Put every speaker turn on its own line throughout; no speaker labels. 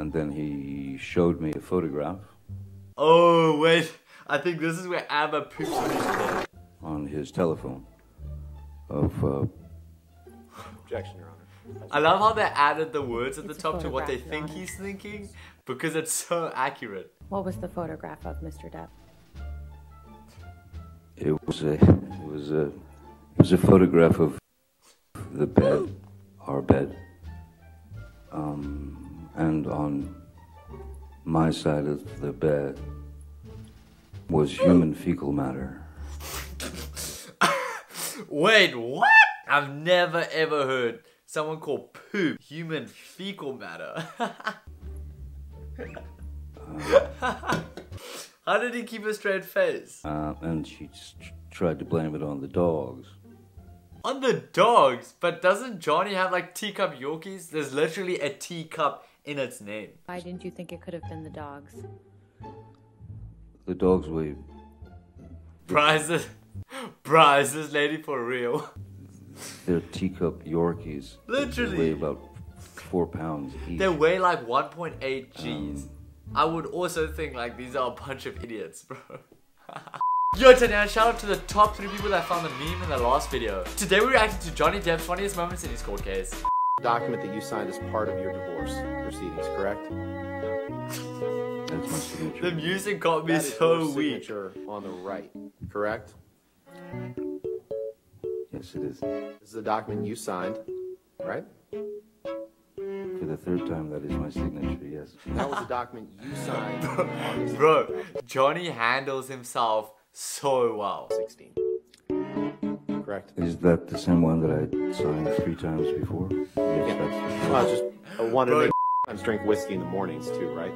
and then he showed me a photograph
Oh, wait. I think this is where Abba poops on his head.
on his telephone of uh,
Objection, Your Honor.
I love how they added the words at
It's
the top to what they think
Honor.
he's thinking because it's so accurate.
What was the photograph of Mr. Depp?
it was a it was a it was a photograph of the bed, our bed, um, and on my side of the bed was human fecal matter.
Wait, what? I've never ever heard someone call poop human fecal matter. How did he keep a straight face?
Uh, and she tr- tried to blame it on the dogs.
On the dogs, but doesn't Johnny have like teacup Yorkies? There's literally a teacup in its name.
Why didn't you think it could have been the dogs?
The dogs weigh
Prizes, prizes, lady for real.
they're teacup Yorkies.
Literally.
They weigh about four pounds each.
They weigh like 1.8 um, G's. I would also think like these are a bunch of idiots, bro. Yo, today shout out to the top three people that found the meme in the last video. Today we reacted to Johnny Depp's funniest moments in his court case.
Document that you signed as part of your divorce proceedings, correct?
That's my signature.
The music got me
That is
so
your
weak.
signature on the right, correct?
Yes, it is.
This is the document you signed, right?
For the third time, that is my signature. Yes.
That was the document you signed
Bro, Johnny handles himself so well.
16. Correct?
Is that the same one that I signed three times before? Yes,
Yeah.
that's
Well, I just I wanted to make times drink whiskey in the mornings too, right?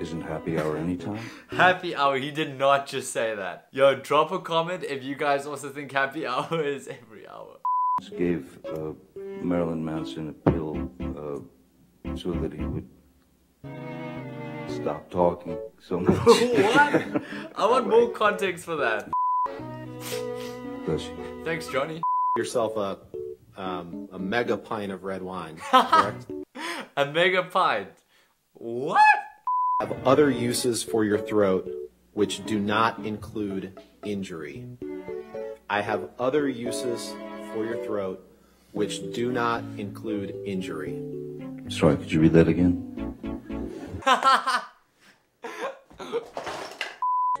Isn't happy hour anytime?
Happy hour, he did not just say that. Yo, drop a comment if you guys also think happy hour is every hour.
Just gave uh, Marilyn Manson a pill uh, so that he would stop talking so much.
what? I want more context for that.
Bless you.
Thanks, Johnny.
Yourself a um, a mega pint of red wine, correct?
A mega pint. What?
have other uses for your throat which do not include injury. I have other uses for your throat which do not include injury.
Sorry, could you read that again?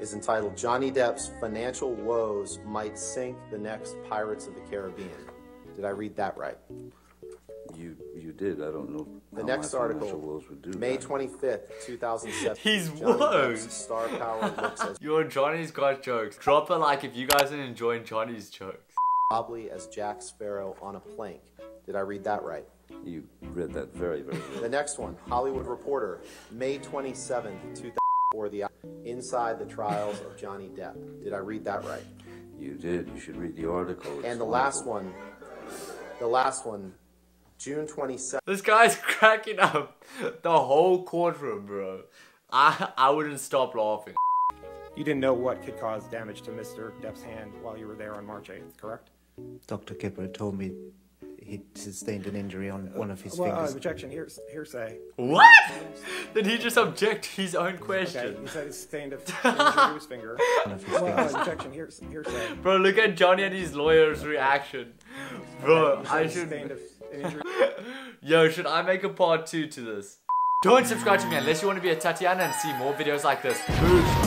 Is entitled Johnny Depp's Financial Woes Might Sink the Next Pirates of the Caribbean. Did I read that right?
You you did. I don't know.
The
how
next
my
article,
woes would do
May 25th, 2007.
He's
Johnny
woes.
Star power looks as
Yo, Johnny's got jokes. Drop a like if you guys are enjoying Johnny's jokes.
wobbly as Jack Sparrow on a plank. Did I read that right?
You read that very very well.
The next one, Hollywood Reporter, May 27th, 2004, the Inside the Trials of Johnny Depp. Did I read that right?
You did. You should read the article. It's
And the last one, the last one, June 27th,
This guy's cracking up the whole courtroom, bro. I I wouldn't stop laughing.
You didn't know what could cause damage to Mr. Depp's hand while you were there on March 8th, correct?
Dr. Kipper told me he sustained an injury on one of his
Well, uh,
fingers.
objection, hears, hearsay.
What? Did he just object to his own
Okay,
question?
he said he sustained a an injury to his finger.
One of his
Well,
fingers.
uh, objection, hears, hearsay.
Bro, look at Johnny and his lawyer's reaction. Bro,
He said
I
sustained
should.
an injury.
Yo, should I make a part two to this? Don't subscribe to me unless you want to be a Tatiana and see more videos like this. Boosh.